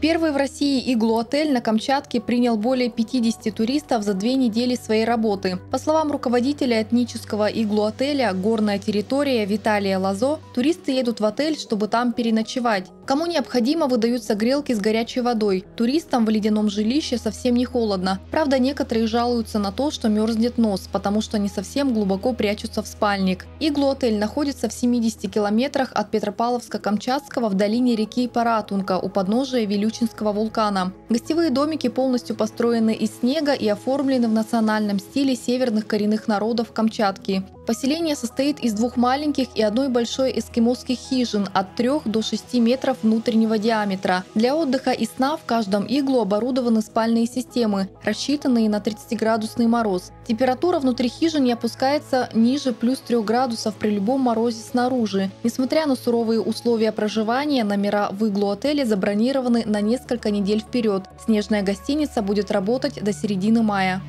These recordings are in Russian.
Первый в России иглу-отель на Камчатке принял более 50 туристов за две недели своей работы. По словам руководителя этнического иглу-отеля «Горная территория» Виталия Лазо, туристы едут в отель, чтобы там переночевать. Кому необходимо, выдаются грелки с горячей водой. Туристам в ледяном жилище совсем не холодно. Правда, некоторые жалуются на то, что мерзнет нос, потому что не совсем глубоко прячутся в спальник. Иглу-отель находится в 70 километрах от Петропавловска-Камчатского в долине реки Паратунка у подножия Вилючинского вулкана. Гостевые домики полностью построены из снега и оформлены в национальном стиле северных коренных народов Камчатки. Поселение состоит из двух маленьких и одной большой эскимосских хижин от 3 до 6 метров внутреннего диаметра. Для отдыха и сна в каждом иглу оборудованы спальные системы, рассчитанные на 30-градусный мороз. Температура внутри хижин не опускается ниже плюс 3 градусов при любом морозе снаружи. Несмотря на суровые условия проживания, номера в иглу отеле забронированы на несколько недель вперед. Снежная гостиница будет работать до середины мая.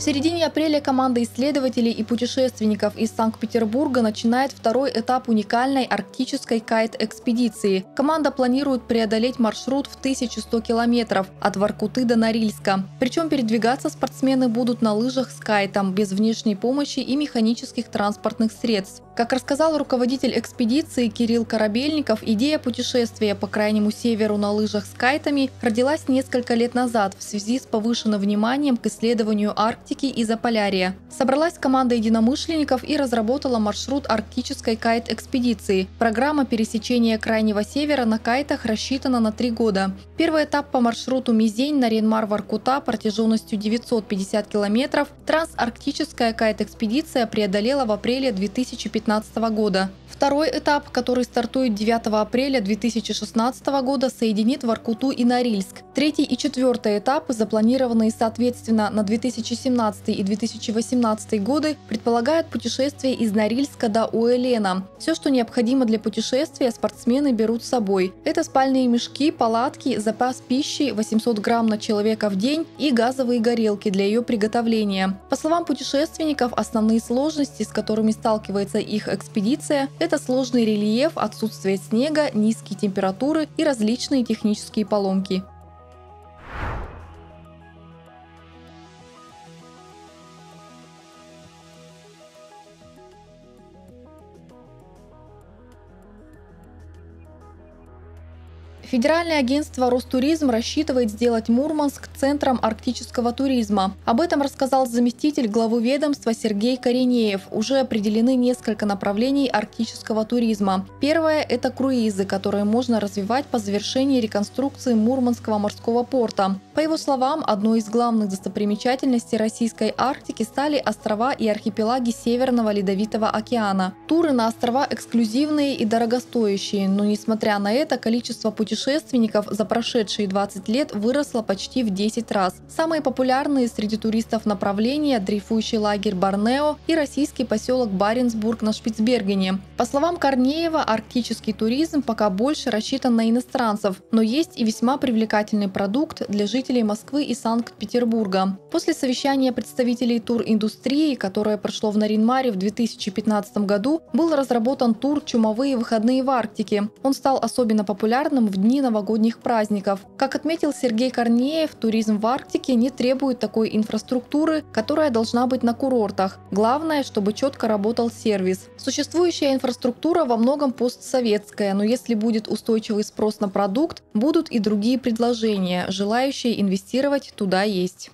В середине апреля команда исследователей и путешественников из Санкт-Петербурга начинает второй этап уникальной арктической кайт-экспедиции. Команда планирует преодолеть маршрут в 1100 километров от Воркуты до Норильска. Причем передвигаться спортсмены будут на лыжах с кайтом, без внешней помощи и механических транспортных средств. Как рассказал руководитель экспедиции Кирилл Корабельников, идея путешествия по крайнему северу на лыжах с кайтами родилась несколько лет назад в связи с повышенным вниманием к исследованию Арктики и Заполярья. Собралась команда единомышленников и разработала маршрут арктической кайт-экспедиции. Программа пересечения крайнего севера на кайтах рассчитана на три года. Первый этап по маршруту Мизень на Ренмар-Воркута протяженностью 950 километров трансарктическая кайт-экспедиция преодолела в апреле 2015 2015 года. Второй этап, который стартует 9 апреля 2016 года, соединит Воркуту и Норильск. Третий и четвертый этапы, запланированные соответственно на 2017 и 2018 годы, предполагают путешествие из Норильска до Уэлена. Все, что необходимо для путешествия, спортсмены берут с собой. Это спальные мешки, палатки, запас пищи 800 грамм на человека в день и газовые горелки для ее приготовления. По словам путешественников, основные сложности, с которыми сталкивается их экспедиция – это сложный рельеф, отсутствие снега, низкие температуры и различные технические поломки. Федеральное агентство Ростуризм рассчитывает сделать Мурманск центром арктического туризма. Об этом рассказал заместитель главы ведомства Сергей Коренеев. Уже определены несколько направлений арктического туризма. Первое – это круизы, которые можно развивать по завершении реконструкции Мурманского морского порта. По его словам, одной из главных достопримечательностей российской Арктики стали острова и архипелаги Северного Ледовитого океана. Туры на острова эксклюзивные и дорогостоящие, но несмотря на это, количество путешествий путешественников за прошедшие 20 лет выросла почти в 10 раз. Самые популярные среди туристов направления – дрейфующий лагерь Борнео и российский поселок Баренцбург на Шпицбергене. По словам Корнеева, арктический туризм пока больше рассчитан на иностранцев, но есть и весьма привлекательный продукт для жителей Москвы и Санкт-Петербурга. После совещания представителей туриндустрии, которое прошло в Наринмаре в 2015 году, был разработан тур «Чумовые выходные в Арктике». Он стал особенно популярным в дни дни новогодних праздников. Как отметил Сергей Корнеев, туризм в Арктике не требует такой инфраструктуры, которая должна быть на курортах. Главное, чтобы четко работал сервис. Существующая инфраструктура во многом постсоветская, но если будет устойчивый спрос на продукт, будут и другие предложения. Желающие инвестировать туда есть.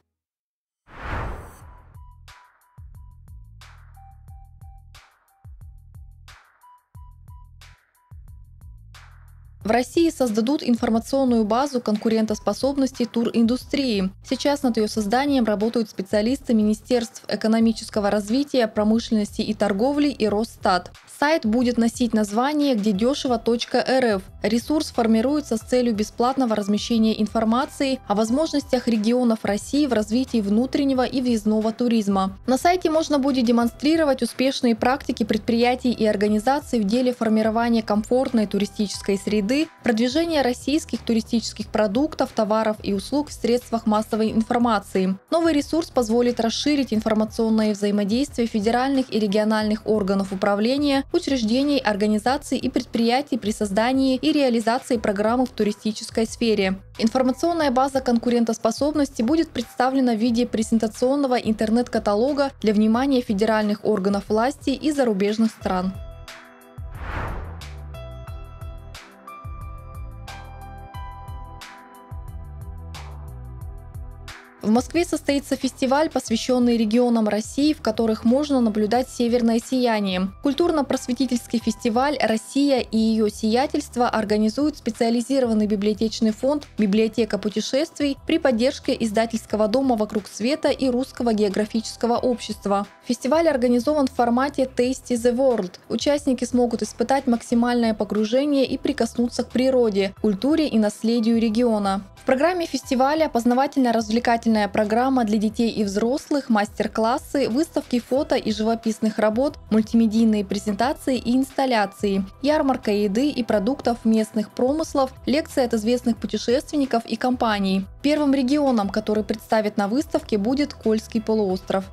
В России создадут информационную базу конкурентоспособности туриндустрии. Сейчас над ее созданием работают специалисты Министерств экономического развития, промышленности и торговли и Росстат. Сайт будет носить название «Где дешево.рф». Ресурс формируется с целью бесплатного размещения информации о возможностях регионов России в развитии внутреннего и въездного туризма. На сайте можно будет демонстрировать успешные практики предприятий и организаций в деле формирования комфортной туристической среды среды, продвижение российских туристических продуктов, товаров и услуг в средствах массовой информации. Новый ресурс позволит расширить информационное взаимодействие федеральных и региональных органов управления, учреждений, организаций и предприятий при создании и реализации программы в туристической сфере. Информационная база конкурентоспособности будет представлена в виде презентационного интернет-каталога для внимания федеральных органов власти и зарубежных стран. В Москве состоится фестиваль, посвященный регионам России, в которых можно наблюдать северное сияние. Культурно-просветительский фестиваль «Россия и ее сиятельство» организует специализированный библиотечный фонд «Библиотека путешествий» при поддержке издательского дома «Вокруг света» и Русского географического общества. Фестиваль организован в формате Tasty the World. Участники смогут испытать максимальное погружение и прикоснуться к природе, культуре и наследию региона. Программе фестиваля познавательно-развлекательная программа для детей и взрослых, мастер-классы, выставки фото и живописных работ, мультимедийные презентации и инсталляции, ярмарка еды и продуктов местных промыслов, лекции от известных путешественников и компаний. Первым регионом, который представит на выставке, будет Кольский полуостров.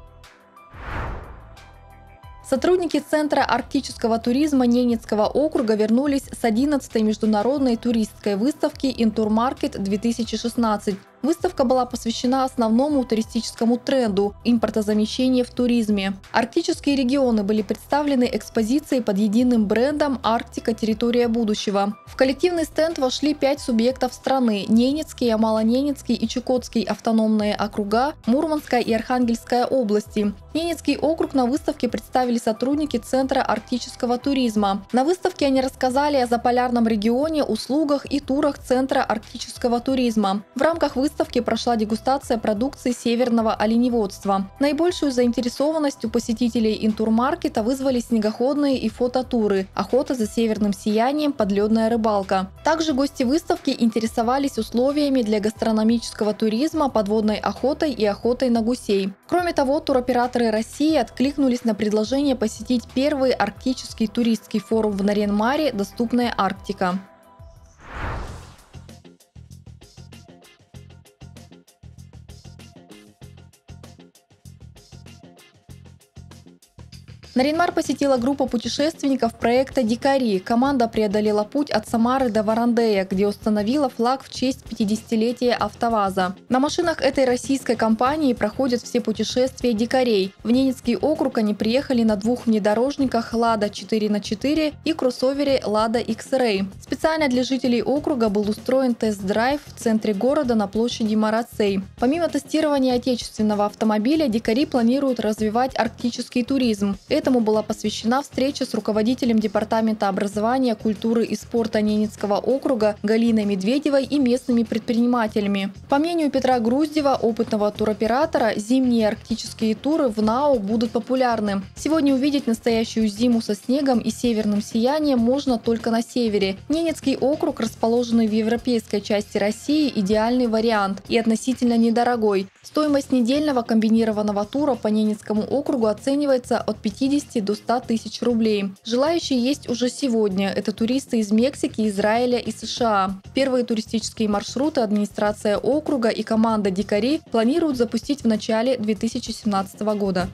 Сотрудники Центра арктического туризма Ненецкого округа вернулись с 11-й международной туристской выставки «Интурмаркет-2016». Выставка была посвящена основному туристическому тренду – импортозамещение в туризме. Арктические регионы были представлены экспозицией под единым брендом «Арктика. Территория будущего». В коллективный стенд вошли пять субъектов страны – Ненецкий, Ямало-Ненецкий и Чукотский автономные округа, Мурманская и Архангельская области. Ненецкий округ на выставке представили сотрудники Центра арктического туризма. На выставке они рассказали о заполярном регионе, услугах и турах Центра арктического туризма. В рамках выставки выставке прошла дегустация продукции северного оленеводства. Наибольшую заинтересованность у посетителей интурмаркета вызвали снегоходные и фототуры, охота за северным сиянием, подледная рыбалка. Также гости выставки интересовались условиями для гастрономического туризма, подводной охотой и охотой на гусей. Кроме того, туроператоры России откликнулись на предложение посетить первый арктический туристский форум в Наренмаре «Доступная Арктика». Наринмар посетила группа путешественников проекта «Дикари». Команда преодолела путь от Самары до Варандея, где установила флаг в честь 50-летия АвтоВАЗа. На машинах этой российской компании проходят все путешествия «Дикарей». В Ненецкий округ они приехали на двух внедорожниках «Лада 4 на 4 и кроссовере «Лада X-Ray». Специально для жителей округа был устроен тест-драйв в центре города на площади Марацей. Помимо тестирования отечественного автомобиля, «Дикари» планируют развивать арктический туризм. Этому была посвящена встреча с руководителем Департамента образования, культуры и спорта Ненецкого округа Галиной Медведевой и местными предпринимателями. По мнению Петра Груздева, опытного туроператора, зимние арктические туры в НАО будут популярны. Сегодня увидеть настоящую зиму со снегом и северным сиянием можно только на севере. Ненецкий округ, расположенный в европейской части России, идеальный вариант и относительно недорогой. Стоимость недельного комбинированного тура по Ненецкому округу оценивается от 50 50 до 100 тысяч рублей. Желающие есть уже сегодня. Это туристы из Мексики, Израиля и США. Первые туристические маршруты администрация округа и команда «Дикари» планируют запустить в начале 2017 года.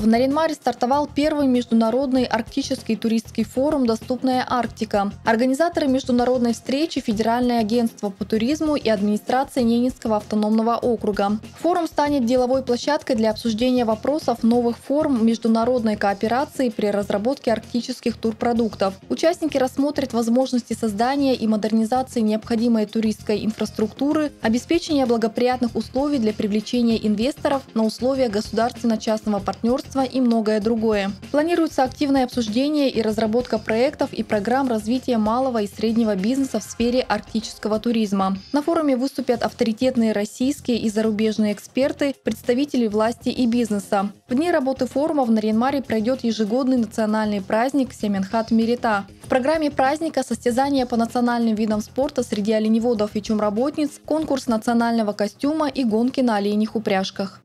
В Наринмаре стартовал первый международный арктический туристский форум «Доступная Арктика». Организаторы международной встречи – Федеральное агентство по туризму и администрация Ненецкого автономного округа. Форум станет деловой площадкой для обсуждения вопросов новых форм международной кооперации при разработке арктических турпродуктов. Участники рассмотрят возможности создания и модернизации необходимой туристской инфраструктуры, обеспечения благоприятных условий для привлечения инвесторов на условиях государственно-частного партнерства партнерство и многое другое. Планируется активное обсуждение и разработка проектов и программ развития малого и среднего бизнеса в сфере арктического туризма. На форуме выступят авторитетные российские и зарубежные эксперты, представители власти и бизнеса. В дни работы форума в Нарьянмаре пройдет ежегодный национальный праздник Семенхат Мирита. В программе праздника состязания по национальным видам спорта среди оленеводов и чумработниц, конкурс национального костюма и гонки на оленях упряжках.